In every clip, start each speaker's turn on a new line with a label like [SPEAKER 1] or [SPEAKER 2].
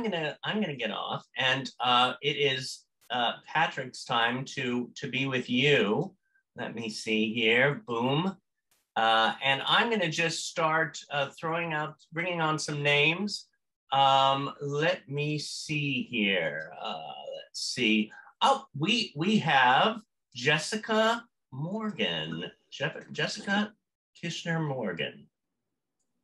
[SPEAKER 1] I'm gonna I'm gonna get off, and uh, it is uh, Patrick's time to to be with you. Let me see here. Boom. Uh, and I'm going to just start uh, throwing out, bringing on some names. Um, let me see here. Uh, let's see. Oh, we we have Jessica Morgan. Jeff, Jessica Kishner Morgan.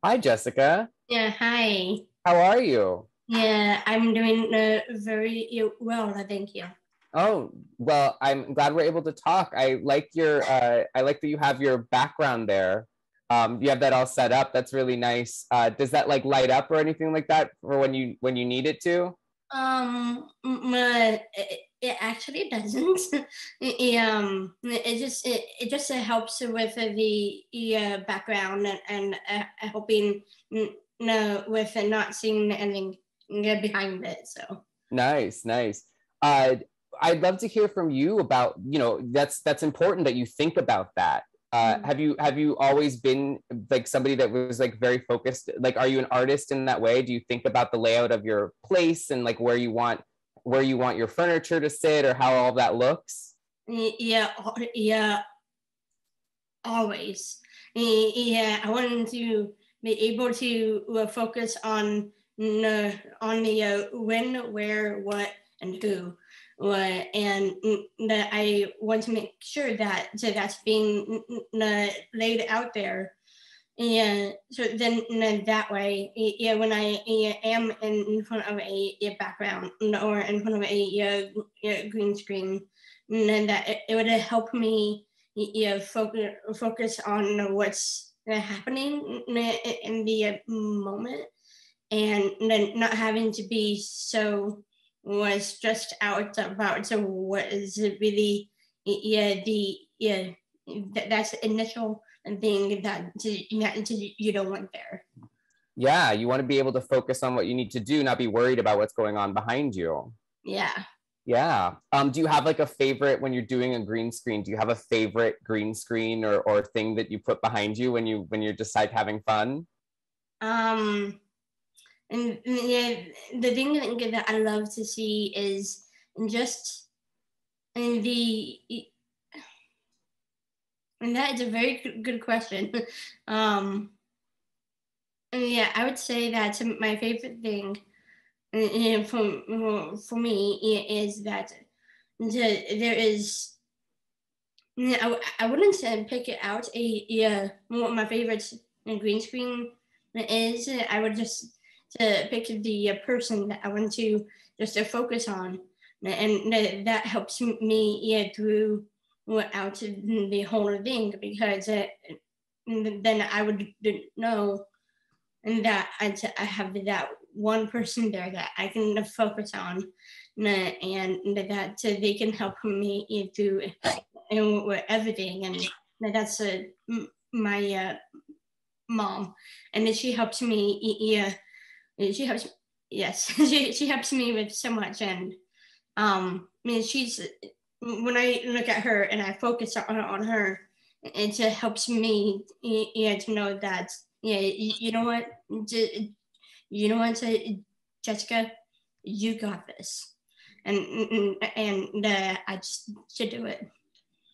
[SPEAKER 2] Hi, Jessica.
[SPEAKER 3] Yeah, hi.
[SPEAKER 2] How are you?
[SPEAKER 3] Yeah, I'm doing uh, very well, thank you.
[SPEAKER 2] Oh, well, I'm glad we're able to talk. I like your uh, I like that you have your background there. Um, you have that all set up. That's really nice. Uh, does that like light up or anything like that for when you when you need it to?
[SPEAKER 3] Um, it, it actually doesn't. it, um, it just it, it just helps with the uh, background and, and uh, helping no with not seeing anything behind it. So
[SPEAKER 2] nice, nice. Uh, I'd love to hear from you about you know that's that's important that you think about that. Uh, mm-hmm. have you have you always been like somebody that was like very focused? Like, are you an artist in that way? Do you think about the layout of your place and like where you want where you want your furniture to sit or how all that looks?
[SPEAKER 3] Yeah, yeah, always. Yeah, I wanted to be able to uh, focus on on the uh, when, where, what, and who uh, and that I want to make sure that so that's being uh, laid out there. And so then that way, yeah, when I am in front of a, background or in front of a, green screen, then that it, would help me focus, focus on what's uh, happening in the moment and then not having to be so was stressed out about so what is it really? Yeah the yeah that's the initial thing that that you don't want there.
[SPEAKER 2] Yeah you want to be able to focus on what you need to do not be worried about what's going on behind you.
[SPEAKER 3] Yeah.
[SPEAKER 2] Yeah. Um do you have like a favorite when you're doing a green screen? Do you have a favorite green screen or or thing that you put behind you when you when you decide having fun?
[SPEAKER 3] Um and yeah, the thing that I love to see is just and the and that is a very good question. um, yeah, I would say that my favorite thing for for me is that there is. I, I wouldn't pick it out a yeah what my favorite green screen is. I would just to pick the uh, person that I want to just to focus on, and that helps me yeah through out the whole thing because it, then I would know and that I, I have that one person there that I can focus on. And that they can help me through everything. And that's uh, my uh, mom. And she helps me yeah she helps yes she, she helps me with so much. And um I mean she's when I look at her and I focus on, on her it just helps me yeah to know that yeah you, know what? You know what to Jessica? You got this. And and uh, I just should do it.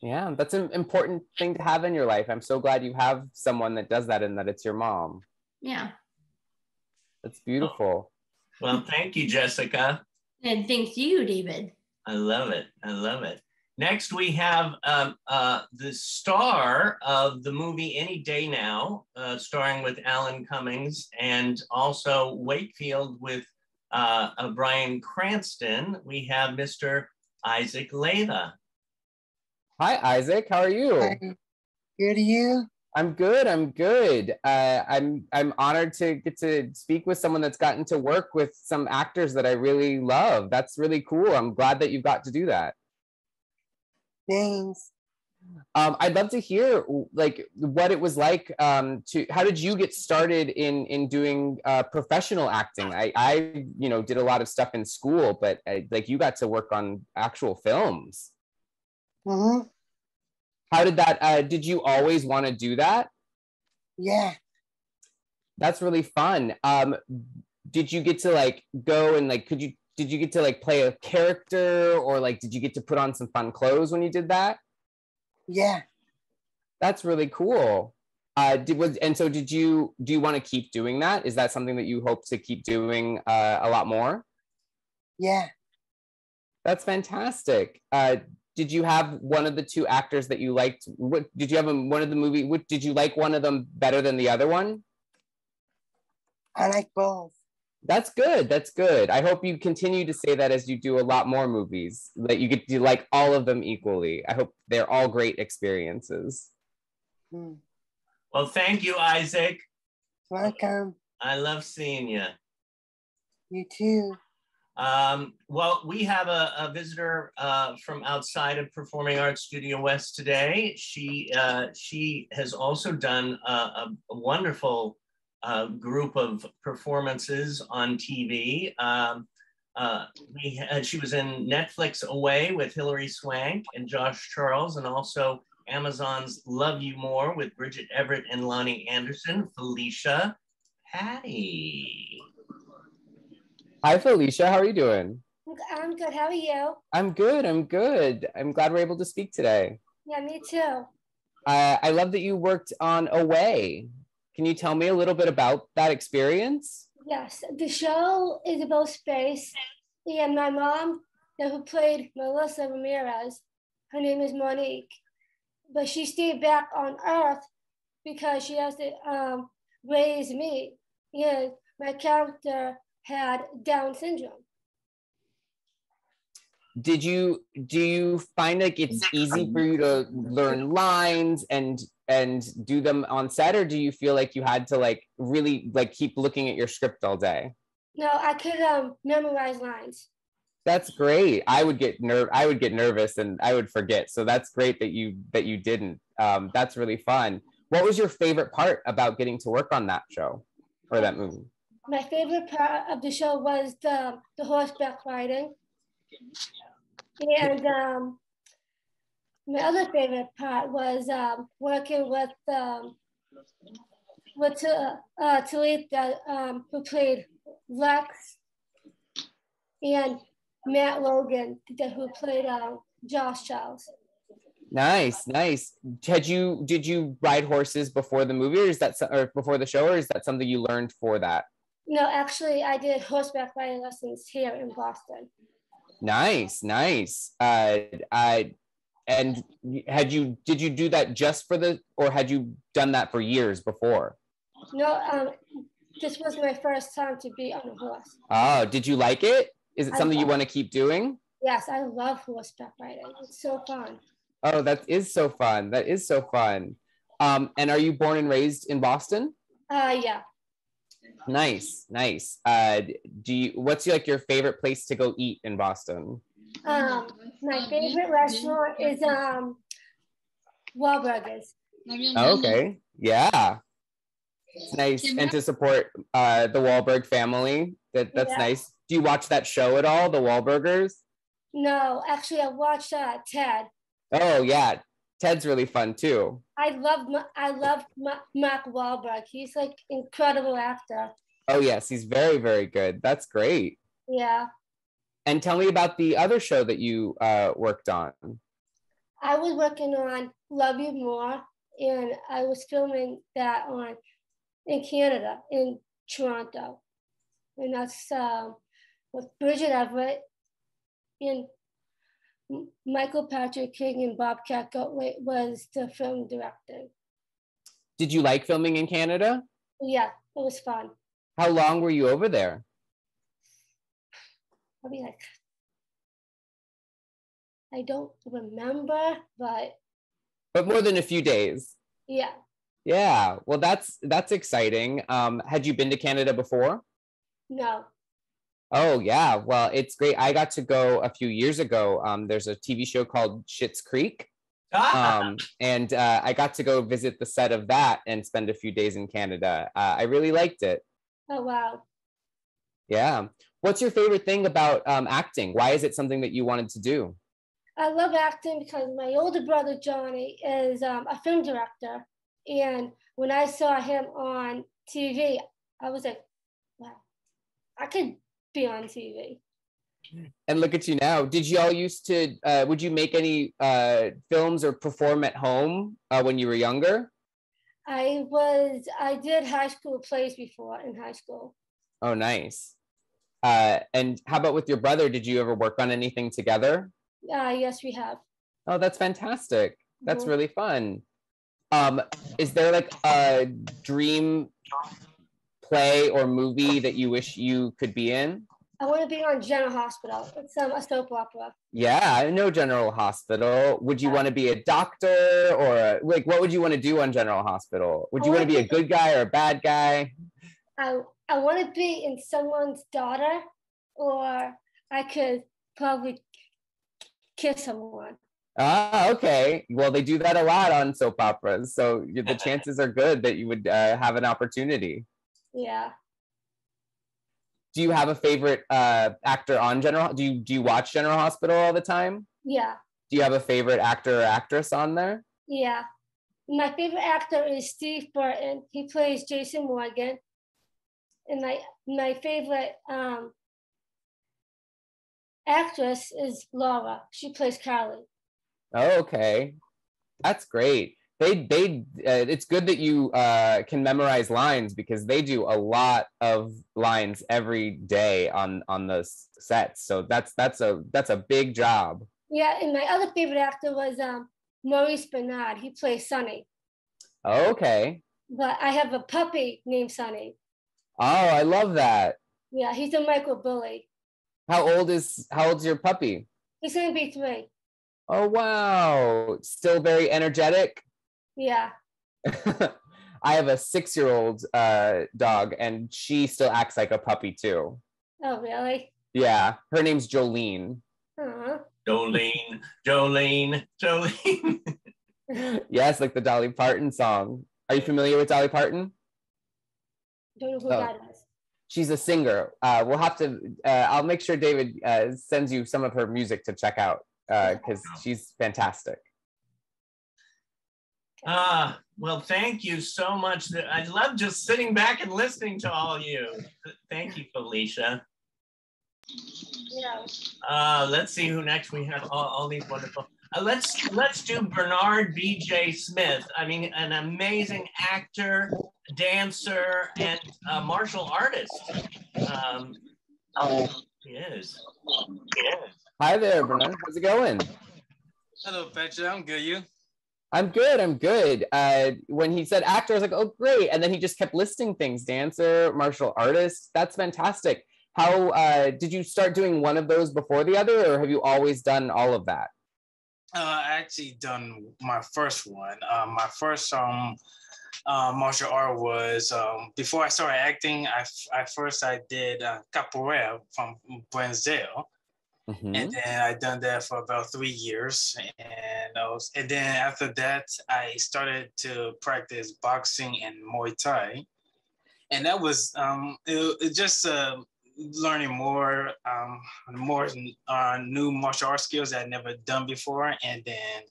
[SPEAKER 2] Yeah that's an important thing to have in your life. I'm so glad you have someone that does that and that it's your mom.
[SPEAKER 3] Yeah
[SPEAKER 2] that's beautiful.
[SPEAKER 1] Well, thank you, Jessica.
[SPEAKER 3] And thank you, David.
[SPEAKER 1] I love it. I love it. Next, we have um, uh, the star of the movie Any Day Now, uh, starring with Alan Cummings, and also Wakefield with uh, uh Bryan Cranston. We have Mr. Isaac Leyva.
[SPEAKER 2] Hi, Isaac. How are you? Hi.
[SPEAKER 4] Good to you.
[SPEAKER 2] I'm good. I'm good. Uh, I'm I'm honored to get to speak with someone that's gotten to work with some actors that I really love. That's really cool. I'm glad that you've got to do that.
[SPEAKER 4] Thanks.
[SPEAKER 2] Um, I'd love to hear like what it was like um, to. How did you get started in in doing uh, professional acting? I I you know did a lot of stuff in school, but I, uh, like you got to work on actual films.
[SPEAKER 4] Mm-hmm
[SPEAKER 2] how did that uh, did you always want to do that
[SPEAKER 4] yeah
[SPEAKER 2] that's really fun um did you get to like go and like could you did you get to like play a character or like did you get to put on some fun clothes when you did that?
[SPEAKER 4] Yeah.
[SPEAKER 2] That's really cool. Uh, did was and so did you do you want to keep doing that? Is that something that you hope to keep doing uh, a lot more?
[SPEAKER 4] Yeah.
[SPEAKER 2] That's fantastic. Uh, did you have one of the two actors that you liked? What did you have a, one of the movie? What did you like one of them better than the other one?
[SPEAKER 4] I like both.
[SPEAKER 2] That's good. That's good. I hope you continue to say that as you do a lot more movies, that you get to like all of them equally. I hope they're all great experiences.
[SPEAKER 4] Hmm.
[SPEAKER 1] Well, thank you, Isaac.
[SPEAKER 4] Welcome.
[SPEAKER 1] I love seeing you.
[SPEAKER 4] You too.
[SPEAKER 1] Um, well, we have a, a visitor uh, from outside of Performing Arts Studio West today. She uh, she has also done a, a, a wonderful uh, group of performances on TV. Um, uh, we had, she was in Netflix Away with Hilary Swank and Josh Charles, and also Amazon's Love You More with Bridget Everett and Lonnie Anderson. Felicia Patty.
[SPEAKER 2] Hi, Felicia. How are you doing?
[SPEAKER 5] I'm good. How are you?
[SPEAKER 2] I'm good. I'm good. I'm glad we're able to speak today.
[SPEAKER 5] Yeah, me too.
[SPEAKER 2] Uh, I love that you worked on Away. Can you tell me a little bit about that experience?
[SPEAKER 5] Yes, the show is about space, and my mom, who played Melissa Ramirez, her name is Monique, but she stayed back on Earth because she has to um, raise me. And my character had Down syndrome.
[SPEAKER 2] Did you do you find like it's easy for you to learn lines and and do them on set or do you feel like you had to like really like keep looking at your script all day?
[SPEAKER 5] No, I could um, memorize lines.
[SPEAKER 2] That's great. I would get nerve I would get nervous and I would forget. So that's great that you that you didn't. Um, that's really fun. What was your favorite part about getting to work on that show or that movie?
[SPEAKER 5] My favorite part of the show was the, the horseback riding. And um, my other favorite part was um, working with um, with uh, uh, Talitha, um, who played Lex, and Matt Logan, who played uh, Josh Charles.
[SPEAKER 2] Nice, nice. Had you did you ride horses before the movie, or is that or before the show, or is that something you learned for that?
[SPEAKER 5] No, actually, I did horseback riding lessons here in Boston.
[SPEAKER 2] Nice, nice. Uh, I and had you did you do that just for the, or had you done that for years before?
[SPEAKER 5] No, um, this was my first time to be on a horse.
[SPEAKER 2] Oh, did you like it? Is it something you want to keep doing?
[SPEAKER 5] Yes, I love horseback riding. It's so fun.
[SPEAKER 2] Oh, that is so fun. That is so fun. Um, and are you born and raised in Boston?
[SPEAKER 5] Uh, yeah.
[SPEAKER 2] Nice, nice. Uh, do you? What's like your favorite place to go eat in Boston?
[SPEAKER 5] Um, my favorite restaurant is um, Wahlburgers.
[SPEAKER 2] Oh, okay, yeah, it's nice. And to support uh, the Wahlberg family, that that's
[SPEAKER 5] Yeah.
[SPEAKER 2] nice. Do you watch that show at all, The Wahlburgers?
[SPEAKER 5] No, actually, I watched uh, Ted.
[SPEAKER 2] Oh yeah, Ted's really fun too.
[SPEAKER 5] I love I love Ma- Mark Wahlberg. He's like incredible actor.
[SPEAKER 2] Oh yes, he's very very good. That's great.
[SPEAKER 5] Yeah,
[SPEAKER 2] And tell me about the other show that you uh, worked on.
[SPEAKER 5] I was working on Love You More, and I was filming that on in Canada in Toronto, and that's um, with Bridget Everett and Michael Patrick King and Bobcat Gottlieb was the film director.
[SPEAKER 2] Did you like filming in Canada?
[SPEAKER 5] Yeah, it was fun.
[SPEAKER 2] How long were you over there?
[SPEAKER 5] Be like, I don't remember, but
[SPEAKER 2] But more than a few days.
[SPEAKER 5] yeah,
[SPEAKER 2] Yeah, well, that's that's exciting. Um, had you been to Canada before?
[SPEAKER 5] no,
[SPEAKER 2] Oh yeah, well, it's great. I got to go a few years ago. Um, there's a TV show called Schitt's Creek,
[SPEAKER 1] Ah,
[SPEAKER 2] um, and uh, I got to go visit the set of that and spend a few days in Canada. Uh, I really liked it.
[SPEAKER 5] oh wow.
[SPEAKER 2] Yeah. What's your favorite thing about um, acting? Why is it something that you wanted to do?
[SPEAKER 5] I love acting because my older brother Johnny is um, a film director, and when I saw him on TV, I was like, wow. I could be on TV.
[SPEAKER 2] And look at you now. Did you all used to? Uh, would you make any uh, films or perform at home uh, when you were younger?
[SPEAKER 5] I was I did high school plays before in high school.
[SPEAKER 2] Oh, nice. Uh, and how about with your brother? Did you ever work on anything together?
[SPEAKER 5] Uh, yes, we have.
[SPEAKER 2] Oh, that's fantastic. That's
[SPEAKER 5] Mhm.
[SPEAKER 2] really fun. Um, is there like a dream play or movie that you wish you could be in?
[SPEAKER 5] I want to be on General Hospital. It's um, a soap opera.
[SPEAKER 2] Yeah, I know General Hospital. Would you want to be a doctor or a, like what would you want to do on General Hospital? Would you want to be a good guy or a bad guy?
[SPEAKER 5] I I want to be in someone's daughter, or I could probably kiss someone.
[SPEAKER 2] Ah, okay. Well, they do that a lot on soap operas, so the chances are good that you would uh, have an opportunity.
[SPEAKER 5] Yeah.
[SPEAKER 2] Do you have a favorite uh, actor on General? Do you do you watch General Hospital all the time?
[SPEAKER 5] Yeah.
[SPEAKER 2] Do you have a favorite actor or actress on there?
[SPEAKER 5] Yeah. My favorite actor is Steve Burton. He plays Jason Morgan. And my my favorite um, actress is Laura. She plays Carly.
[SPEAKER 2] Oh, okay, that's great. They they uh, it's good that you uh, can memorize lines because they do a lot of lines every day on on the sets. So that's that's a that's a big job.
[SPEAKER 5] Yeah, and my other favorite actor was um, Maurice Benard. He plays Sonny.
[SPEAKER 2] Okay.
[SPEAKER 5] But I have a puppy named Sonny.
[SPEAKER 2] Oh, I love that.
[SPEAKER 5] Yeah, he's a micro bully.
[SPEAKER 2] How old is how old's your puppy?
[SPEAKER 5] He's gonna be three.
[SPEAKER 2] Oh wow, still very energetic.
[SPEAKER 5] Yeah.
[SPEAKER 2] I have a six-year-old uh, dog, and she still acts like a puppy too.
[SPEAKER 5] Oh, really?
[SPEAKER 2] Yeah, her name's Jolene.
[SPEAKER 5] Uh-huh.
[SPEAKER 1] Jolene, Jolene, Jolene.
[SPEAKER 2] yes, like the Dolly Parton song. Are you familiar with Dolly Parton?
[SPEAKER 5] Don't know who
[SPEAKER 2] Oh.
[SPEAKER 5] that is.
[SPEAKER 2] She's a singer. Uh, we'll have to. Uh, I'll make sure David uh, sends you some of her music to check out because she's fantastic.
[SPEAKER 1] Ah, well, thank you so much. I love just sitting back and listening to all you. Thank you, Felicia.
[SPEAKER 5] Yeah.
[SPEAKER 1] Uh, let's see who next we have. All, all these wonderful. Uh, let's let's do Bernard B.J. Smith. I mean, an amazing actor, dancer, and uh, martial artist. Um, he is. He is.
[SPEAKER 2] Hi there, Bernard. How's it going?
[SPEAKER 6] Hello, Patrick. I'm good. You?
[SPEAKER 2] I'm good. I'm good. Uh, when he said actor, I was like, oh, great. And then he just kept listing things dancer, martial artist. That's fantastic. How uh, did you start doing one of those before the other, or have you always done all of that?
[SPEAKER 6] Uh, I actually done my first one. Um, my first um, uh, martial art was um, before I started acting. I, first I did uh, capoeira from Brazil,
[SPEAKER 2] Mhm.
[SPEAKER 6] and then I done that for about three years. And I was, and then after that, I started to practice boxing and Muay Thai, and that was um, it, it just uh, learning more um, more uh, new martial arts skills that I never done before, and then.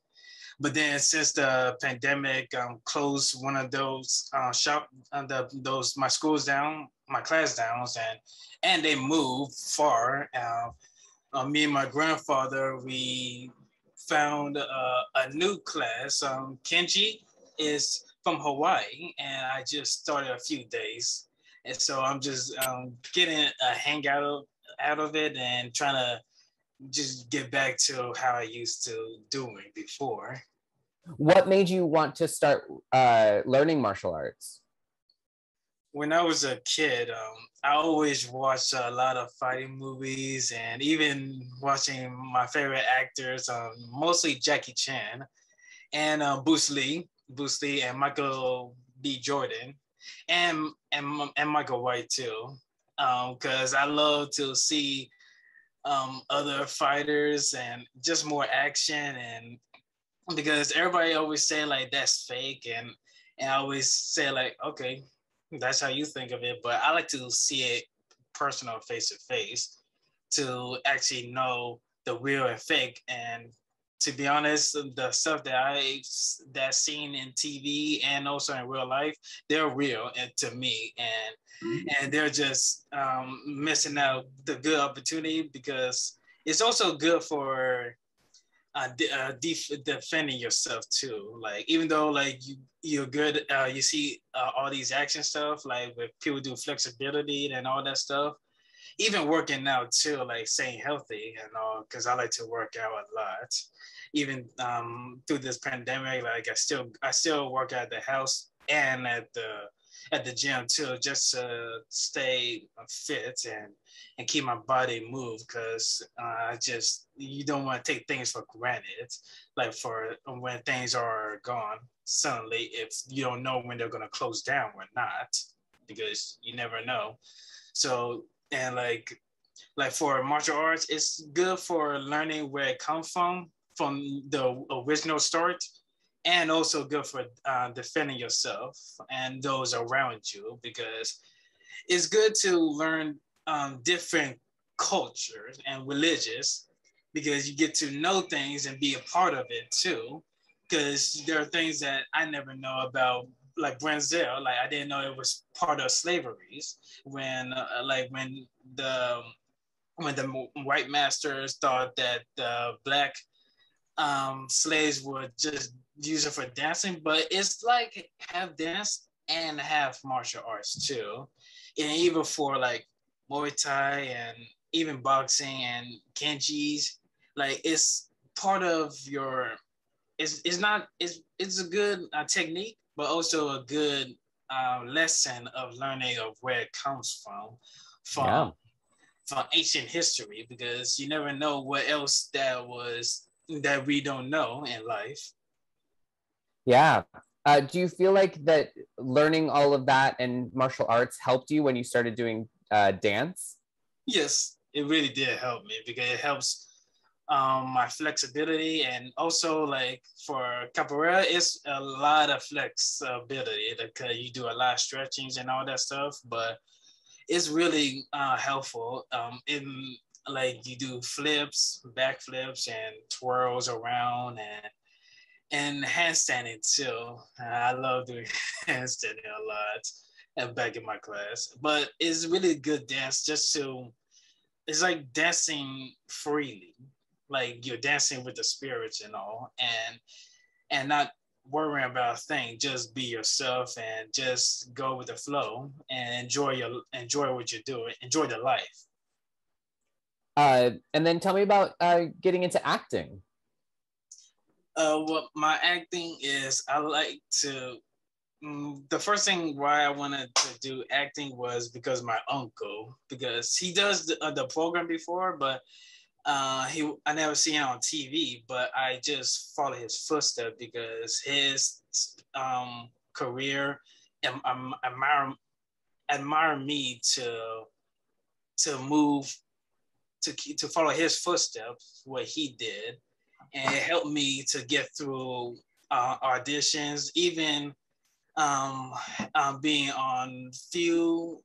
[SPEAKER 6] But then, since the pandemic um, closed one of those uh, shop, uh, the, those my schools down, my class downs, and and they moved far. Uh, uh, me and my grandfather, we found uh, a new class. Um, Kenji is from Hawaii, and I just started a few days, and so I'm just um, getting a hang out of out of it and trying to just get back to how I used to doing before.
[SPEAKER 2] What made you want to start uh, learning martial arts?
[SPEAKER 6] when I was a kid, um, I always watch a lot of fighting movies and even watching my favorite actors, um, mostly Jackie Chan and uh, Bruce Lee, Bruce Lee and Michael B. Jordan, and and, and Michael White too, because I love to see um, other fighters and just more action and because everybody always say like that's fake and and I always say like okay that's how you think of it but i like to see it personal face to face to actually know the real and fake and to be honest, the stuff that I that seen in TV and also in real life, they're real and to me, and mm-hmm. and they're just um, missing out the good opportunity because it's also good for uh, uh, def- defending yourself too. Like even though like you you're good, uh, you see uh, all these action stuff like with people do flexibility and all that stuff even working out too, like staying healthy and all, because I like to work out a lot. Even um, through this pandemic, like I still I still work at the house and at the at the gym too, just to stay fit and and keep my body move because uh, I just you don't want to take things for granted, like for when things are gone suddenly if you don't know when they're gonna close down or not because you never know. So and like like for martial arts it's good for learning where it comes from from the original start and also good for uh, defending yourself and those around you because it's good to learn um, different cultures and religious because you get to know things and be a part of it too. Because there are things that i never know about like Brazil, like I didn't know it was part of slavery when uh, like when the when the white masters thought that the black um, slaves would just use it for dancing, but it's like half dance and half martial arts too, and even for like Muay Thai and even boxing and Kenjis, like it's part of your. It's, it's not it's it's a good uh, technique but also a good uh, lesson of learning of where it comes from, from yeah. from ancient history, because you never know what else that was that we don't know in life.
[SPEAKER 2] Yeah. Uh, do you feel like that learning all of that and martial arts helped you when you started doing uh, dance?
[SPEAKER 6] Yes, it really did help me because it helps um, my flexibility and also like for capoeira it's a lot of flexibility like uh, you do a lot of stretchings and all that stuff but it's really uh, helpful um, in like you do flips back flips and twirls around and and handstanding too. I love doing handstanding a lot and back in my class. But it's really good dance just to it's like dancing freely. Like you're dancing with the spirits and all and and not worrying about a thing. Just be yourself and just go with the flow and enjoy your enjoy what you're doing enjoy the life
[SPEAKER 2] uh and then tell me about uh getting into acting.
[SPEAKER 6] Uh what my acting is i like to mm, the first thing why I wanted to do acting was because my uncle, because he does the, uh, the program before, but uh, he I never seen him on TV, but I just follow his footsteps because his um, career and um, admire admire me to to move to to follow his footsteps what he did, and it helped me to get through uh, auditions, even um, um, being on few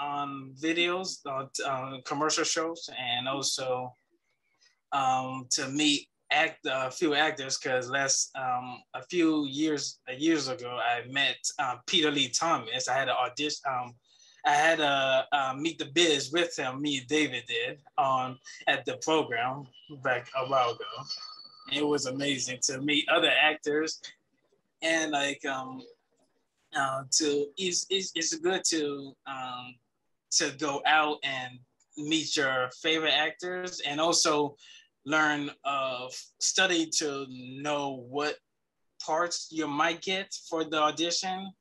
[SPEAKER 6] on videos, uh, uh, commercial shows, and also um, to meet act a few actors because last um, a few years years ago I met uh, Peter Lee Thomas. I had an audition. Um, I had a uh, meet the biz with him. Me and David did on at the program back a while ago. It was amazing to meet other actors and like um, uh, to it's, it's, it's good to um, to go out and meet your favorite actors and also learn of study to know what parts you might get for the audition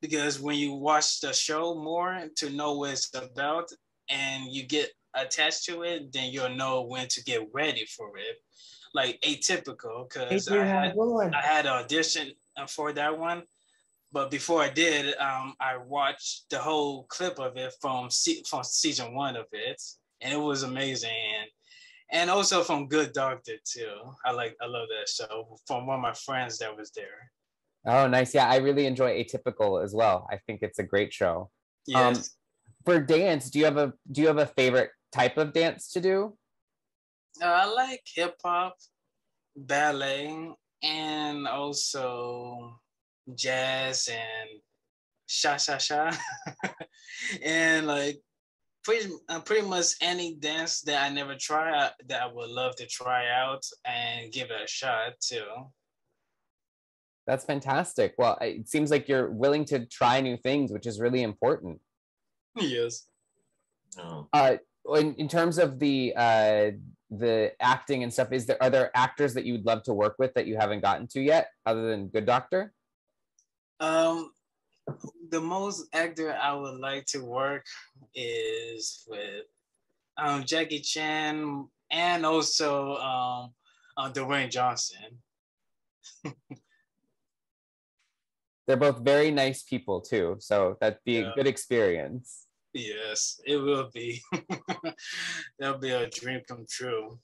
[SPEAKER 6] because when you watch the show more to know what it's about and you get attached to it then you'll know when to get ready for it like atypical because I had, I had an audition for that one but before I did, um, I watched the whole clip of it from se- from season one of it, and it was amazing. And and also from Good Doctor too. I like I love that show from one of my friends that was there.
[SPEAKER 2] Oh, nice! Yeah, I really enjoy Atypical as well. I think it's a great show.
[SPEAKER 6] Yes. Um,
[SPEAKER 2] for dance, do you have a do you have a favorite type of dance to do?
[SPEAKER 6] Uh, I like hip hop ballet and also jazz and sha sha sha and like pretty uh, pretty much any dance that I never try uh, that I would love to try out and give it a shot too.
[SPEAKER 2] That's fantastic. Well, it seems like you're willing to try new things, which is really important.
[SPEAKER 6] Yes.
[SPEAKER 1] Oh.
[SPEAKER 2] Uh, in, in terms of the uh, the acting and stuff, is there are there actors that you would love to work with that you haven't gotten to yet, other than Good Doctor?
[SPEAKER 6] Um, the most actor I would like to work is with um Jackie Chan and also um uh, Dwayne Johnson.
[SPEAKER 2] They're both very nice people too, so that'd be
[SPEAKER 6] Yeah.
[SPEAKER 2] a good experience.
[SPEAKER 6] Yes, it will be. That'll be a dream come true.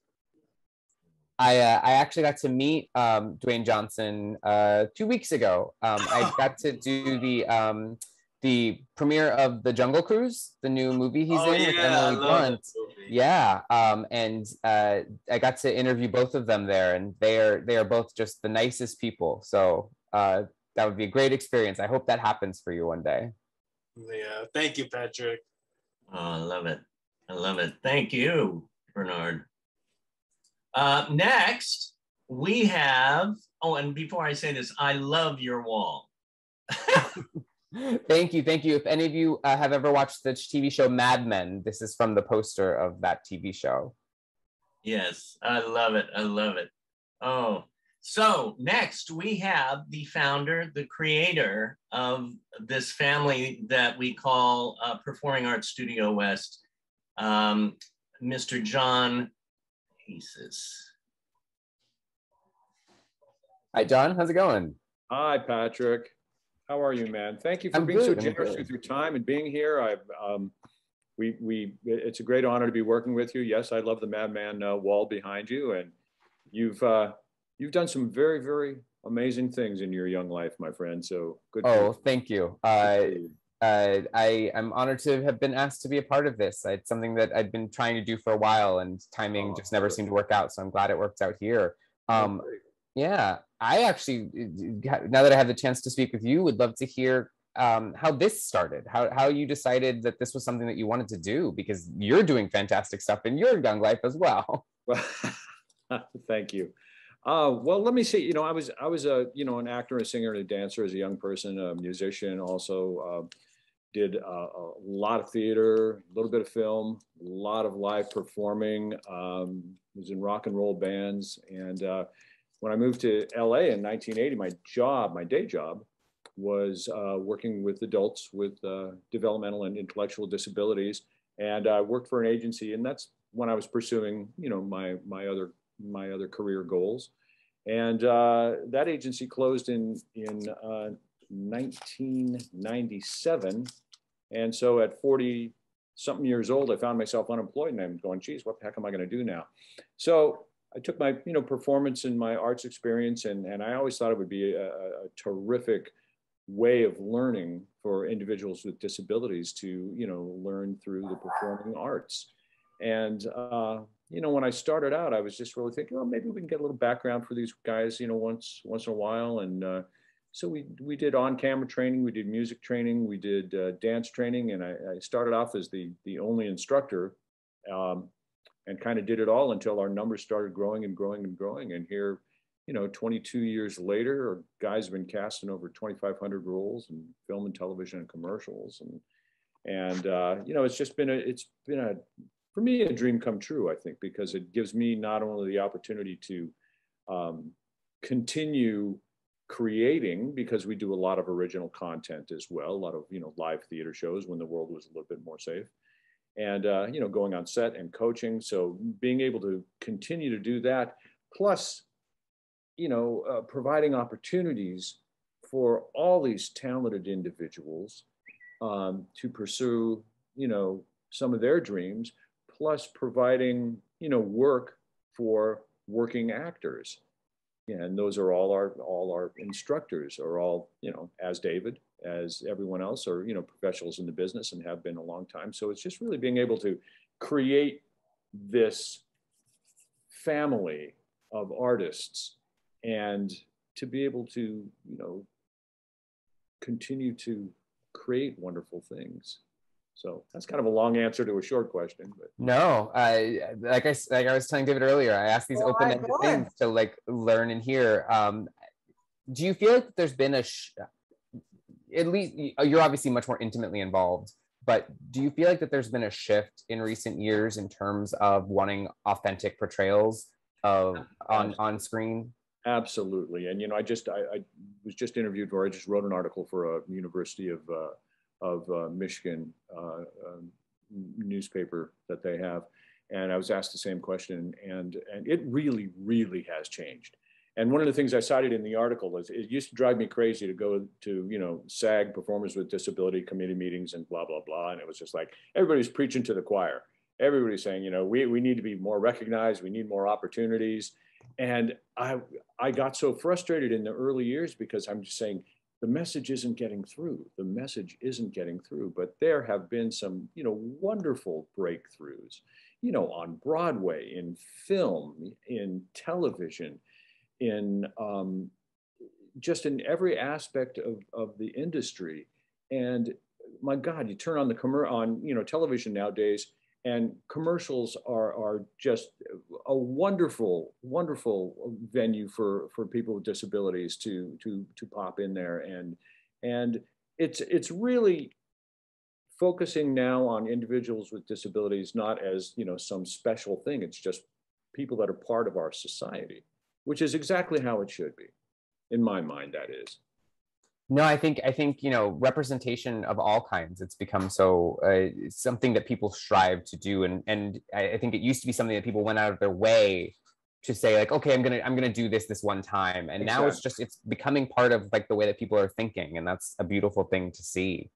[SPEAKER 2] I uh, I actually got to meet um, Dwayne Johnson uh, two weeks ago. Um, I got to do the um, the premiere of the Jungle Cruise, the new movie he's
[SPEAKER 6] oh
[SPEAKER 2] in with
[SPEAKER 6] yeah, I
[SPEAKER 2] Emily Blunt. Yeah, um, and uh, I got to interview both of them there, and they are they are both just the nicest people. So uh, that would be a great experience. I hope that happens for you one day.
[SPEAKER 6] Yeah, thank you, Patrick.
[SPEAKER 1] Oh, I love it. I love it. Thank you, Bernard. Uh, next, we have, oh, and before I say this, I love your wall.
[SPEAKER 2] thank you, thank you. If any of you uh, have ever watched the TV show Mad Men, this is from the poster of that TV show.
[SPEAKER 1] Yes, I love it. I love it. Oh, so next we have the founder, the creator of this family that we call uh, Performing Arts Studio West, um, Mr. John Aces.
[SPEAKER 2] Hi, John. How's it going?
[SPEAKER 7] Hi, Patrick. How are you, man? Thank you for
[SPEAKER 2] I'm
[SPEAKER 7] being so
[SPEAKER 2] good, I'm
[SPEAKER 7] generous with your time and being here. I, um, we, we, it's a great honor to be working with you. Yes, I love the Mad Men uh, wall behind you, and you've, uh, you've done some very, very amazing things in your young life, my friend. So good.
[SPEAKER 2] Oh,
[SPEAKER 7] you.
[SPEAKER 2] thank you.
[SPEAKER 7] Good
[SPEAKER 2] Uh, uh, I am honored to have been asked to be a part of this. It's something that I've been trying to do for a while, and timing
[SPEAKER 7] Oh,
[SPEAKER 2] just never seemed to work out. So I'm glad it worked out here. Um,
[SPEAKER 7] Great.
[SPEAKER 2] yeah, I actually, now that I have the chance to speak with you, would love to hear um, how this started. How how you decided that this was something that you wanted to do because you're doing fantastic stuff in your young life as well.
[SPEAKER 7] Well, thank you. Uh, well, let me see. You know, I was I was a you know an actor, a singer, and a dancer as a young person, a musician. Also, uh, did a, a lot of theater, a little bit of film, a lot of live performing. Um, was in rock and roll bands, and uh, when I moved to LA in 1980, my job, my day job, was uh, working with adults with uh, developmental and intellectual disabilities, and I worked for an agency, and that's when I was pursuing, you know, my my other my other career goals, and uh, that agency closed in in uh, 1997, and so at 40 something years old, I found myself unemployed, and I'm going, geez, what the heck am I going to do now? So I took my you know performance and my arts experience, and and I always thought it would be a, a terrific way of learning for individuals with disabilities to you know learn through the performing arts. And uh, you know when i started out i was just really thinking oh maybe we can get a little background for these guys you know once once in a while. And uh, so we we did on camera training we did music training we did uh, dance training and I, I started off as the the only instructor um, and kind of did it all until our numbers started growing and growing and growing. And here you know 22 years later our guys have been cast in over 2500 roles in film and television and commercials. And and uh, you know it's just been a it's been a for me a dream come true i think because it gives me not only the opportunity to um, continue creating because we do a lot of original content as well a lot of you know live theater shows when the world was a little bit more safe. And uh, you know going on set and coaching. So being able to continue to do that plus you know uh, providing opportunities for all these talented individuals um, to pursue you know some of their dreams plus providing you know work for working actors and those are all our all our instructors are all you know as david as everyone else are you know professionals in the business and have been a long time so it's just really being able to create this family of artists and to be able to, you know, continue to create wonderful things. So that's kind of a long answer to a short question, but
[SPEAKER 2] No, I like I s- like I was telling David earlier, I asked these
[SPEAKER 4] Well,
[SPEAKER 2] open-ended things to like learn and hear. Um, do you feel like there's been a sh- at least you're obviously much more intimately involved, but do you feel like that there's been a shift in recent years in terms of wanting authentic portrayals of on on screen?
[SPEAKER 7] Absolutely. And, you know, I just, I, I was just interviewed or I just wrote an article for a University of, uh, of uh, Michigan uh, um, newspaper that they have. And I was asked the same question and, and it really, really has changed. And one of the things I cited in the article is it used to drive me crazy to go to, you know, SAG performers with disability committee meetings and blah, blah, blah. And it was just like, everybody's preaching to the choir. Everybody's saying, you know, we, we need to be more recognized. We need more opportunities. And I, I got so frustrated in the early years because I'm just saying the message isn't getting through. The message isn't getting through. But there have been some, you know, wonderful breakthroughs, you know, on Broadway, in film, in television, in um, just in every aspect of, of the industry. And my God, you turn on the commer on you know television nowadays, and commercials are are just a wonderful wonderful venue for for people with disabilities to to to pop in there. And and it's it's really focusing now on individuals with disabilities not as you know some special thing. It's just people that are part of our society which is exactly how it should be in my mind that is
[SPEAKER 2] No, I think I think you know representation of all kinds. It's become so uh, something that people strive to do, and and I, I think it used to be something that people went out of their way to say like, okay, I'm gonna I'm gonna do this this one time, and now it's just it's becoming part of like the way that people are thinking, and that's a beautiful thing to see.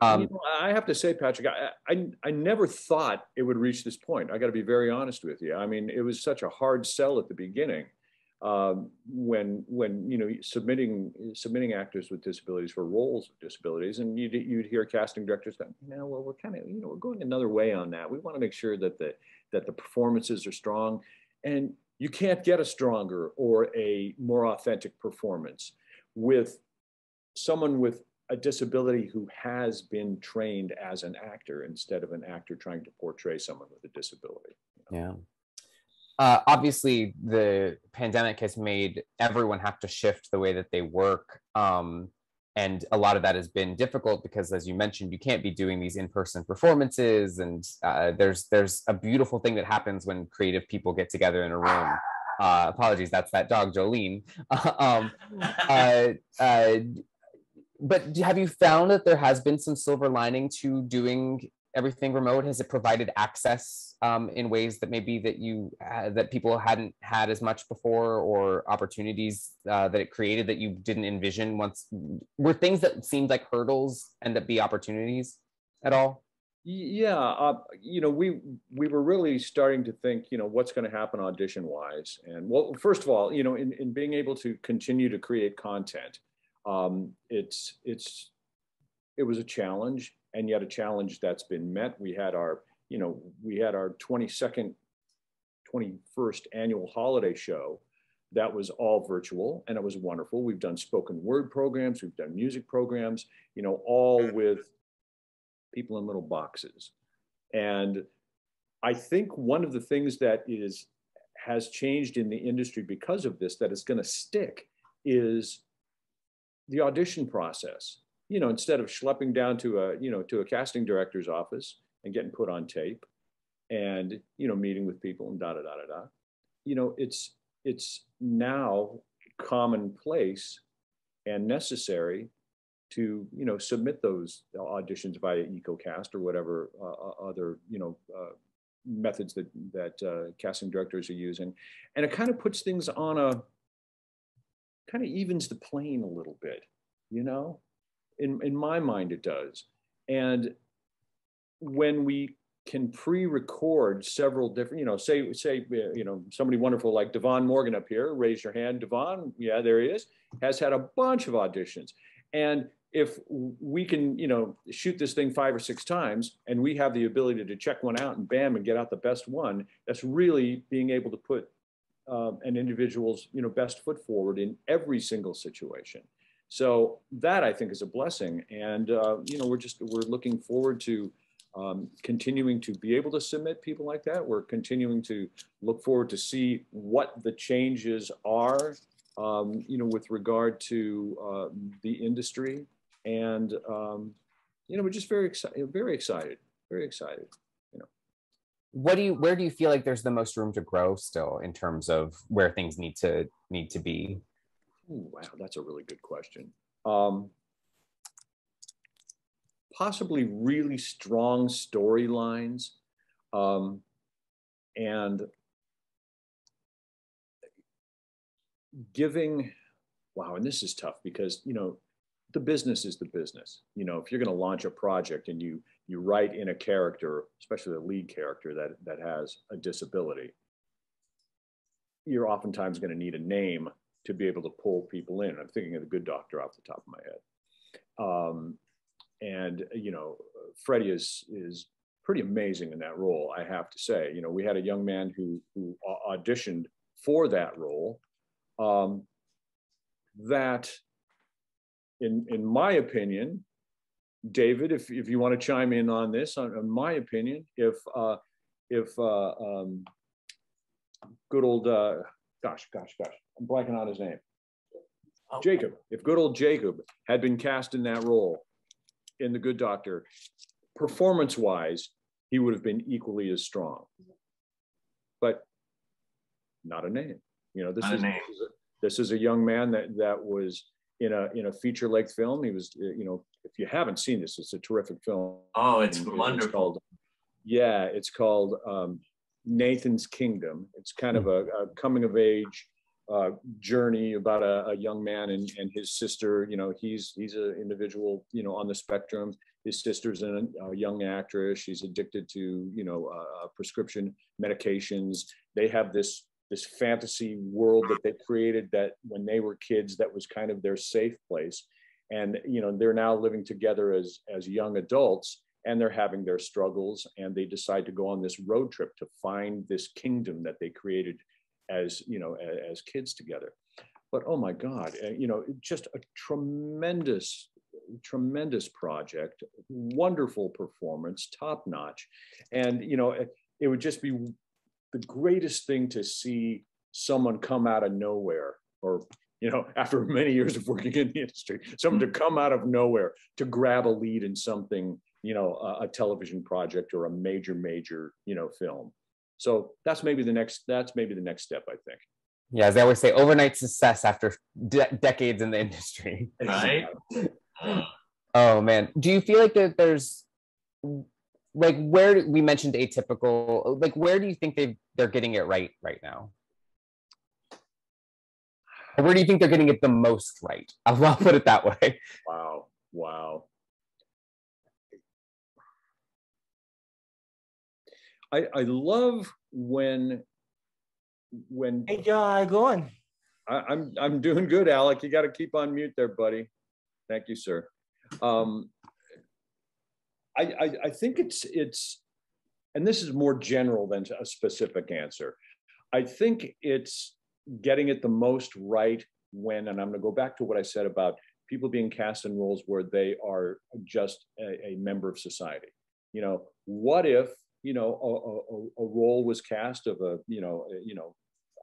[SPEAKER 2] Um,
[SPEAKER 7] you know, I have to say, Patrick, I, I I never thought it would reach this point. I got to be very honest with you. I mean, it was such a hard sell at the beginning um, when when you know submitting submitting actors with disabilities for roles with disabilities, and you'd you'd hear casting directors go, you know, well, we're kind of you know we're going another way on that. We want to make sure that the that the performances are strong, and you can't get a stronger or a more authentic performance with someone with a disability who has been trained as an actor instead of an actor trying to portray someone with a disability.
[SPEAKER 2] Yeah. Uh, obviously, the pandemic has made everyone have to shift the way that they work. Um, and a lot of that has been difficult because, as you mentioned, you can't be doing these in-person performances. And uh, there's there's a beautiful thing that happens when creative people get together in a room. Uh, apologies, that's that dog, Jolene. um, uh, uh, but have you found that there has been some silver lining to doing everything remote? Has it provided access um, in ways that maybe that you uh, that people hadn't had as much before, or opportunities uh, that it created that you didn't envision? Once were things that seemed like hurdles end up be opportunities at all?
[SPEAKER 7] Yeah, uh, you know, we we were really starting to think, you know, what's going to happen audition wise, and well, first of all, you know, in, in being able to continue to create content, um, it's it's it was a challenge, and yet a challenge that's been met. We had our, you know, we had our 22nd, 21st annual holiday show that was all virtual and it was wonderful. We've done spoken word programs, we've done music programs, you know, all mm-hmm. with people in little boxes. And I think one of the things that is has changed in the industry because of this that is going to stick is the audition process you know, instead of schlepping down to a, you know, to a casting director's office and getting put on tape and, you know, meeting with people and da da da da da, you know, it's, it's now commonplace and necessary to, you know, submit those auditions via EcoCast or whatever uh, other, you know, uh, methods that, that uh, casting directors are using. And it kind of puts things on a, kind of evens the plane a little bit, you know? in, in my mind it does and when we can pre-record several different you know say say you know somebody wonderful like devon morgan up here raise your hand devon yeah there he is has had a bunch of auditions and if we can you know shoot this thing five or six times and we have the ability to check one out and bam and get out the best one that's really being able to put um, an individual's you know best foot forward in every single situation. So that I think is a blessing, and uh, you know we're just we're looking forward to um, continuing to be able to submit people like that. We're continuing to look forward to see what the changes are, um, you know, with regard to uh, the industry, and um, you know we're just very excited, very excited, very excited. You know,
[SPEAKER 2] what do you where do you feel like there's the most room to grow still in terms of where things need to need to be?
[SPEAKER 7] Ooh, wow, that's a really good question. Um, possibly really strong storylines um, and giving wow and this is tough because you know the business is the business you know if you're going to launch a project and you you write in a character especially the lead character that that has a disability you're oftentimes going to need a name to be able to pull people in. I'm thinking of the good doctor off the top of my head. Um, and you know, Freddie is is pretty amazing in that role. I have to say. You know, we had a young man who who auditioned for that role. Um, that, in in my opinion, David, if if you want to chime in on this, on, on my opinion, if uh, if uh, um, good old uh, gosh, gosh, gosh, I'm blanking on his name. Oh. Jacob. If good old Jacob had been cast in that role in The Good Doctor, performance wise, he would have been equally as strong. But not a name. You know, this, is, this is, a, this is a young man that that was in a in a feature length film. He was, you know, if you haven't seen this, it's a terrific film.
[SPEAKER 1] Oh, it's and wonderful.
[SPEAKER 7] It's called, yeah, it's called um, Nathan's Kingdom. It's kind of a, a coming of age uh, journey about a, a, young man and, and his sister. You know, he's he's an individual, you know, on the spectrum. His sister's a, a young actress. She's addicted to, you know, uh, prescription medications. They have this this fantasy world that they created that when they were kids, that was kind of their safe place. And you know, they're now living together as as young adults and they're having their struggles and they decide to go on this road trip to find this kingdom that they created as you know as, as kids together. But oh my god uh, you know just a tremendous tremendous project wonderful performance top notch. And you know it, it would just be the greatest thing to see someone come out of nowhere or you know after many years of working in the industry someone to come out of nowhere to grab a lead in something you know a, a television project or a major major you know film so that's maybe the next that's maybe the next step i think.
[SPEAKER 2] Yeah as i always say overnight success after de- decades in the industry.
[SPEAKER 1] Right?
[SPEAKER 2] Oh man. Do you feel like that there's like where we mentioned atypical like where do you think they they're getting it right right now? Or where do you think they're getting it the most right? I'll put it that way.
[SPEAKER 7] Wow. Wow I, I love when when
[SPEAKER 8] Hey Joe, how you going?
[SPEAKER 7] I, I'm I'm doing good, Alec. You got to keep on mute there, buddy. Thank you, sir. Um, I, I I think it's it's, and this is more general than a specific answer. I think it's getting it the most right when, and I'm going to go back to what I said about people being cast in roles where they are just a, a member of society. You know, what if you know, a, a, a role was cast of a, you know, you know,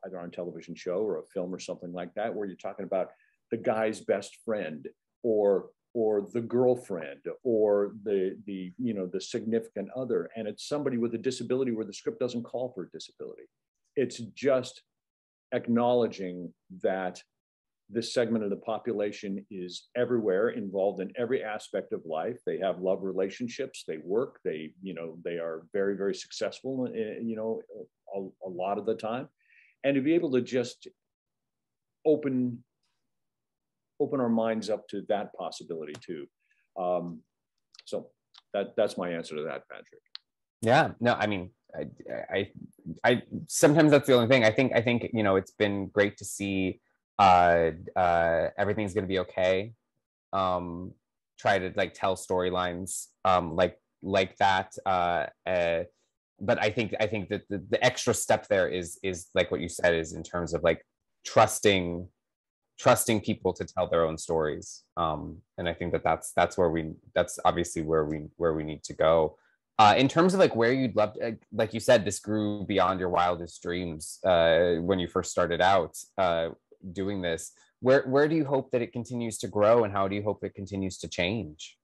[SPEAKER 7] either on television show or a film or something like that, where you're talking about the guy's best friend or or the girlfriend or the the you know the significant other. And it's somebody with a disability where the script doesn't call for a disability. It's just acknowledging that this segment of the population is everywhere involved in every aspect of life. They have love relationships they work they you know they are very very successful eh, you know a, a lot of the time. And to be able to just open open our minds up to that possibility too. Um, so that that's my answer to that patrick.
[SPEAKER 2] Yeah no i mean I, I i sometimes that's the only thing. I think i think you know it's been great to see uh, uh, everything's gonna be okay. Um, try to like tell storylines um, like like that. Uh, uh, but I think I think that the, the extra step there is is like what you said is in terms of like trusting trusting people to tell their own stories um, and i think that that's that's where we that's obviously where we where we need to go uh, in terms of like where you'd love to, like you said this grew beyond your wildest dreams uh, when you first started out uh, doing this where where do you hope that it continues to grow and how do you hope it continues to change?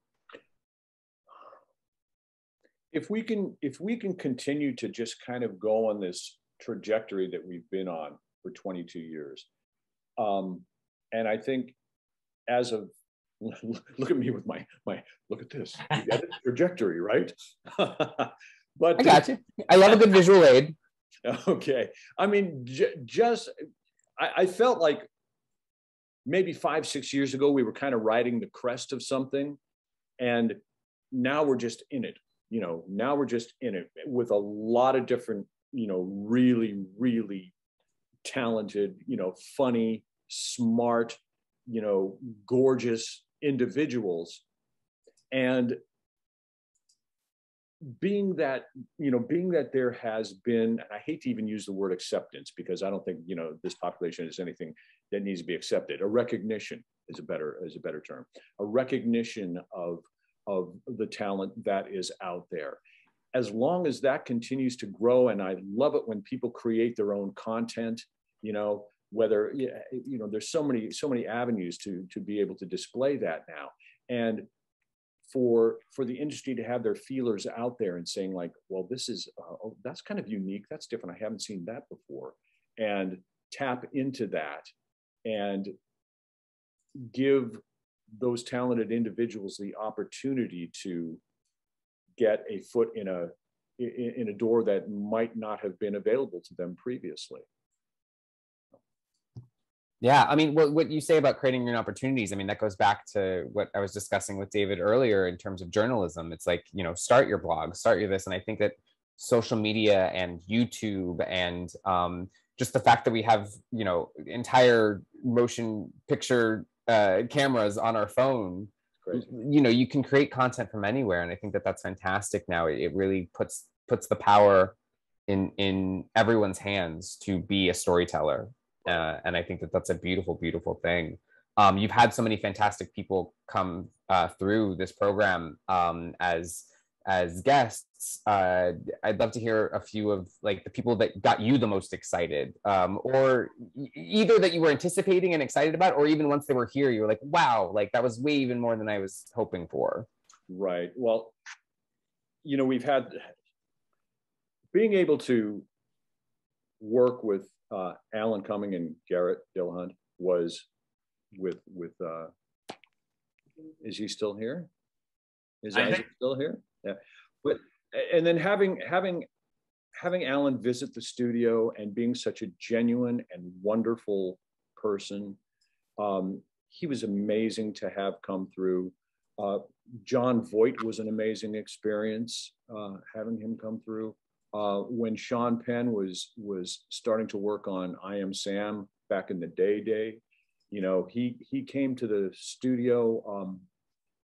[SPEAKER 7] If we can if we can continue to just kind of go on this trajectory that we've been on for 22 years um, and I think as of look at me with my my look at this you get it? trajectory right? But
[SPEAKER 2] i got you. I love a good visual aid.
[SPEAKER 7] Okay. I mean j- just I, I felt like maybe five six years ago we were kind of riding the crest of something and now we're just in it you know now we're just in it with a lot of different you know really really talented you know funny smart, you know, gorgeous individuals. And being that, you know, being that there has been, I hate to even use the word acceptance because I don't think, you know, this population is anything that needs to be accepted. A recognition is a better is a better term. A recognition of of the talent that is out there. As long as that continues to grow, and I love it when people create their own content, you know, whether you know there's so many so many avenues to to be able to display that now and for for the industry to have their feelers out there and saying like well this is uh, oh, that's kind of unique. That's different. I haven't seen that before. And tap into that and give those talented individuals the opportunity to get a foot in a in, in a door that might not have been available to them previously
[SPEAKER 2] yeah, I mean, what, what you say about creating your own opportunities, I mean, that goes back to what I was discussing with David earlier in terms of journalism. It's like, you know, start your blog, start your this. And I think that social media and YouTube and um, just the fact that we have, you know, entire motion picture uh, cameras on our phone, Great. you know, you can create content from anywhere. And I think that that's fantastic now. It, it really puts puts the power in in everyone's hands to be a storyteller uh, and I think that that's a beautiful, beautiful thing. Um, you've had so many fantastic people come uh, through this program um, as as guests. Uh, I'd love to hear a few of like the people that got you the most excited, um, or either that you were anticipating and excited about, or even once they were here, you were like, "Wow, like that was way even more than I was hoping for."
[SPEAKER 7] Right. Well, you know, we've had being able to work with uh, Alan Cumming and Garrett Dillahunt was with with. Uh, is he still here? Is I Isaac think- still here? Yeah, but and then having having having Alan visit the studio and being such a genuine and wonderful person, um, he was amazing to have come through. Uh, Jon Voight was an amazing experience uh, having him come through uh, when Sean Penn was was starting to work on I Am Sam back in the day day, you know, he he came to the studio um,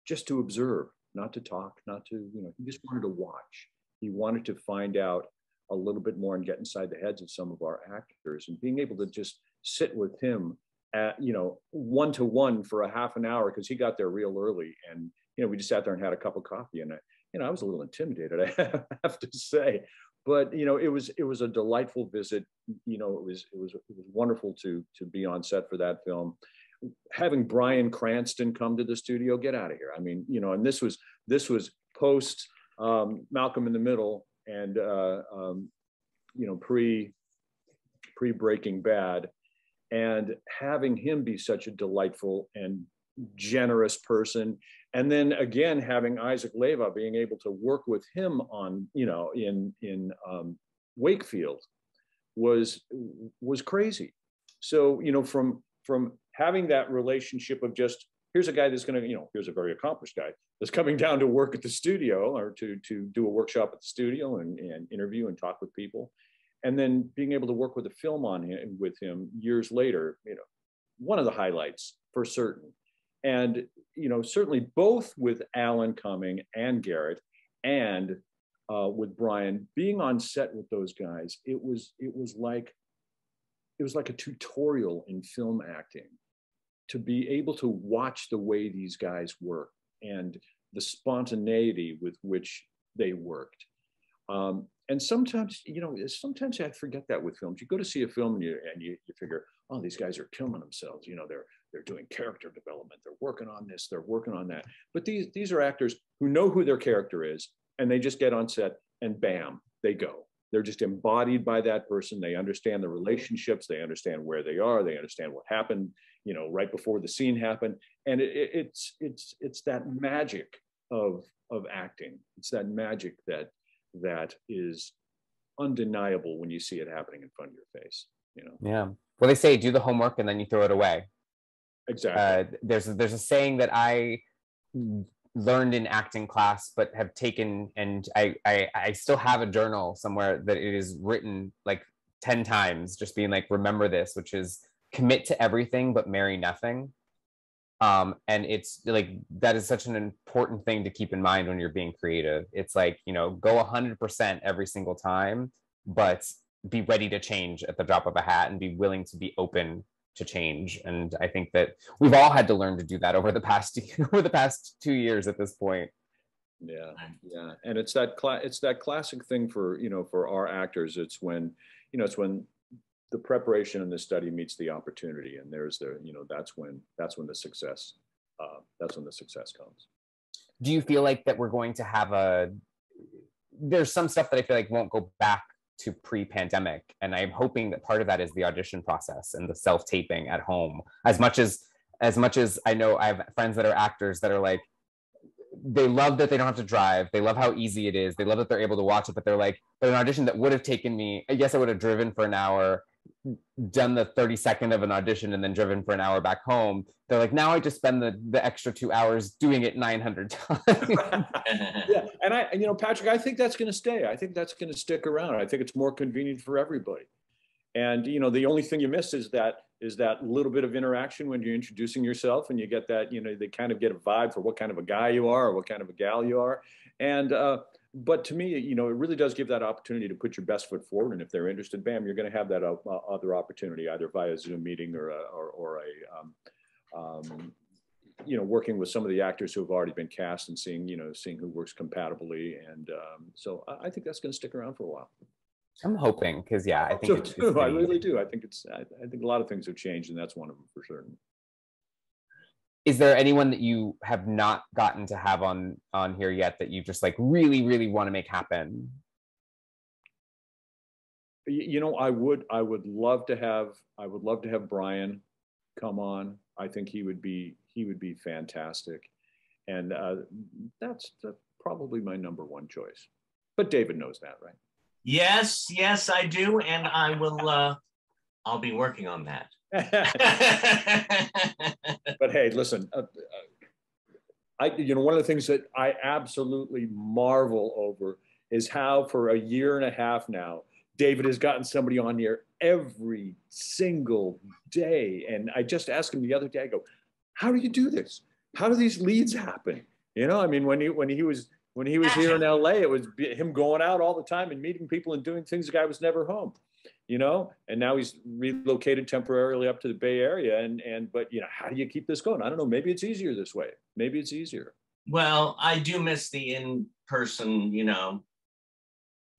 [SPEAKER 7] just to observe, not to talk, not to you know, he just wanted to watch. He wanted to find out a little bit more and get inside the heads of some of our actors, and being able to just sit with him at you know one to one for a half an hour because he got there real early, and you know we just sat there and had a cup of coffee and. I, you know, I was a little intimidated, I have to say, but you know it was it was a delightful visit. You know it was it was it was wonderful to to be on set for that film. Having bryan cranston come to the studio get out of here. I mean you know and this was this was post um, malcolm in the middle and uh, um, you know pre pre breaking bad. And having him be such a delightful and generous person and then again having isaac Leyva being able to work with him on you know in in um, wakefield was was crazy. So you know from from having that relationship of just here's a guy that's going to you know here's a very accomplished guy that's coming down to work at the studio or to to do a workshop at the studio and, and interview and talk with people. And then being able to work with a film on him with him years later you know one of the highlights for certain and you know certainly both with alan cumming and garrett and uh, with Bryan, being on set with those guys, it was it was like it was like a tutorial in film acting to be able to watch the way these guys work and the spontaneity with which they worked. Um, and sometimes, you know, sometimes I forget that with films. You go to see a film and you and you, you figure, oh, these guys are killing themselves. You know, they're they're doing character development. They're working on this. They're working on that. But these these are actors who know who their character is, and they just get on set and bam, they go. They're just embodied by that person. They understand the relationships. They understand where they are. They understand what happened, you know, right before the scene happened. And it, it, it's it's it's that magic of of acting. It's that magic that that is undeniable when you see it happening in front of your face. You know.
[SPEAKER 2] Yeah. Well, they say do the homework and then you throw it away.
[SPEAKER 7] Exactly.
[SPEAKER 2] Uh, there's a, there's a saying that I learned in acting class, but have taken and I, I I still have a journal somewhere that it is written like ten times, just being like remember this, which is commit to everything but marry nothing um and it's like that is such an important thing to keep in mind when you're being creative it's like you know go 100% every single time but be ready to change at the drop of a hat and be willing to be open to change. And i think that we've all had to learn to do that over the past over the past two years at this point.
[SPEAKER 7] Yeah yeah. And it's that cla- it's that classic thing for you know for our actors. It's when you know it's when the preparation and the study meets the opportunity and there's the you know that's when that's when the success uh, that's when the success comes.
[SPEAKER 2] Do you feel like that we're going to have a there's some stuff that i feel like won't go back to pre-pandemic and i'm hoping that part of that is the audition process and the self-taping at home as much as as much as i know i have friends that are actors that are like they love that they don't have to drive. They love how easy it is. They love that they're able to watch it, but they're like, but an audition that would have taken me, I guess I would have driven for an hour done the 30 second of an audition and then driven for an hour back home they're like now i just spend the, the extra two hours doing it 900 times.
[SPEAKER 7] Yeah and i you know patrick i think that's going to stay. I think that's going to stick around. I think it's more convenient for everybody. And you know the only thing you miss is that is that little bit of interaction when you're introducing yourself and you get that you know they kind of get a vibe for what kind of a guy you are or what kind of a gal you are. And uh, but to me, you know, it really does give that opportunity to put your best foot forward. And if they're interested, bam, you're going to have that uh, uh, other opportunity either via Zoom meeting or a, or, or a um, um, you know, working with some of the actors who have already been cast and seeing, you know, seeing who works compatibly. And um, so I, I think that's going to stick around for a while.
[SPEAKER 2] I'm hoping because yeah, I think
[SPEAKER 7] so it's, it's I really do. I think it's. I, I think a lot of things have changed, and that's one of them for certain
[SPEAKER 2] is there anyone that you have not gotten to have on on here yet that you just like really really want to make happen?
[SPEAKER 7] You know i would i would love to have i would love to have brian come on. I think he would be he would be fantastic. And uh, that's, that's probably my number one choice. But david knows that right?
[SPEAKER 1] Yes yes i do and i will uh i'll be working on that but
[SPEAKER 7] hey, listen, uh, uh, I you know one of the things that I absolutely marvel over is how for a year and a half now David has gotten somebody on here every single day, and I just asked him the other day. I go, "How do you do this? How do these leads happen?" You know, I mean, when he when he was when he was here in LA, it was him going out all the time and meeting people and doing things. The guy was never home you know, and now he's relocated temporarily up to the Bay Area. And and but you know, how do you keep this going? I don't know. Maybe it's easier this way. Maybe it's easier.
[SPEAKER 1] Well, I do miss the in-person, you know,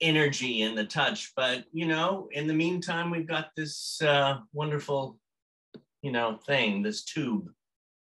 [SPEAKER 1] energy and the touch. But you know, in the meantime, we've got this uh, wonderful, you know, thing, this tube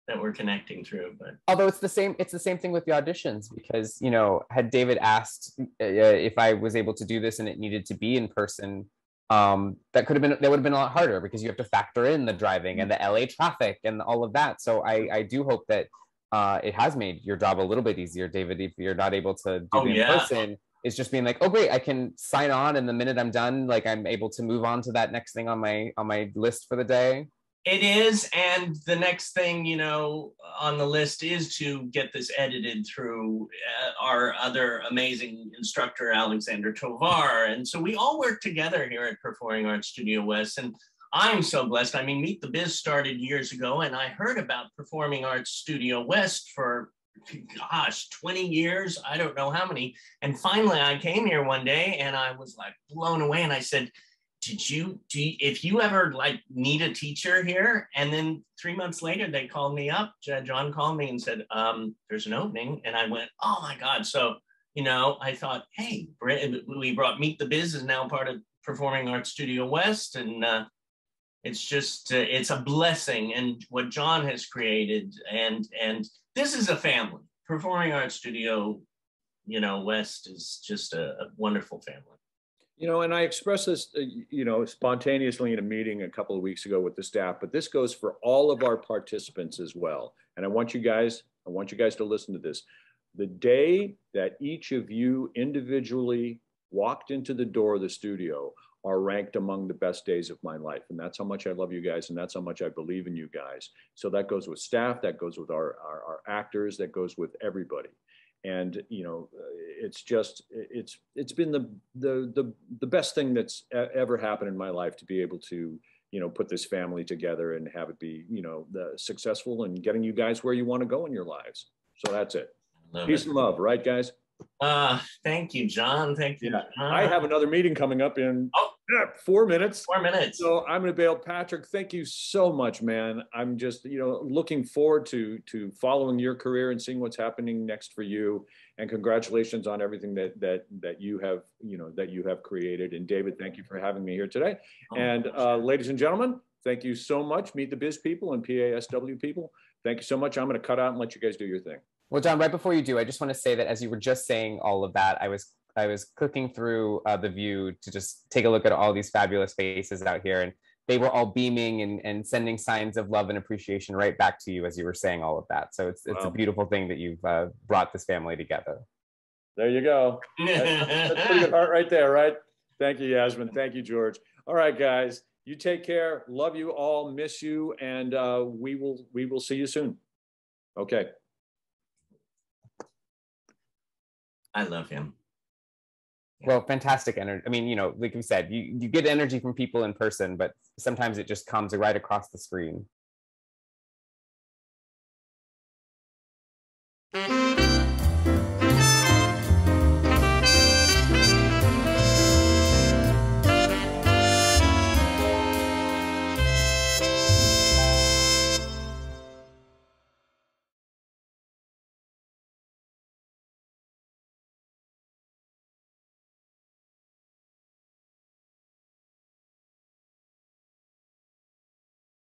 [SPEAKER 1] that we're connecting through but
[SPEAKER 2] although it's the same it's the same thing with the auditions because you know had david asked uh, if i was able to do this and it needed to be in person um, that could have been that would have been a lot harder because you have to factor in the driving and the LA traffic and all of that. So I, I do hope that uh, it has made your job a little bit easier, David. If you're not able to do oh, it in yeah. person, it's just being like, oh great, I can sign on, and the minute I'm done, like I'm able to move on to that next thing on my on my list for the day.
[SPEAKER 1] It is, and the next thing you know on the list is to get this edited through uh, our other amazing instructor, Alexander Tovar, and so we all work together here at Performing Arts Studio West, and I'm so blessed. I mean, Meet the Biz started years ago, and I heard about Performing Arts Studio West for gosh, 20 years. I don't know how many. And finally, I came here one day and I was like blown away. And I said, did you do you, if you ever like need a teacher here and then three months later they called me up john called me and said um, there's an opening and i went oh my god. So you know i thought hey we brought meet the biz is now part of performing arts studio west and uh, it's just uh, it's a blessing and what john has created and and this is a family. Performing arts studio you know west is just a, a wonderful family
[SPEAKER 7] you know, and I expressed this, uh, you know, spontaneously in a meeting a couple of weeks ago with the staff, but this goes for all of our participants as well. And I want you guys, I want you guys to listen to this. The day that each of you individually walked into the door of the studio are ranked among the best days of my life. And that's how much I love you guys. And that's how much I believe in you guys. So that goes with staff, that goes with our, our, our actors, that goes with everybody and you know it's just it's it's been the the the, the best thing that's ever happened in my life to be able to you know put this family together and have it be you know the successful and getting you guys where you want to go in your lives. So that's it. Love peace it. and love right guys?
[SPEAKER 1] Uh thank you john. Thank you yeah.
[SPEAKER 7] i have another meeting coming up in oh four minutes.
[SPEAKER 1] Four minutes.
[SPEAKER 7] So I'm going to bail. Patrick, thank you so much, man. I'm just, you know, looking forward to to following your career and seeing what's happening next for you. And congratulations on everything that that that you have, you know, that you have created. And David, thank you for having me here today. Oh, and uh, ladies and gentlemen, thank you so much. Meet the Biz people and PASW people. Thank you so much. I'm going to cut out and let you guys do your thing.
[SPEAKER 2] Well, John, right before you do, I just want to say that as you were just saying all of that, I was I was clicking through uh, the view to just take a look at all these fabulous faces out here, and they were all beaming and, and sending signs of love and appreciation right back to you as you were saying all of that. So it's it's wow. a beautiful thing that you've uh, brought this family together.
[SPEAKER 7] There you go. That's, that's pretty good heart right there, right? Thank you, Yasmin. Thank you, George. All right, guys. You take care. Love you all. Miss you, and uh, we will we will see you soon. Okay.
[SPEAKER 1] I love him
[SPEAKER 2] well fantastic energy i mean you know like we said you, you get energy from people in person but sometimes it just comes right across the screen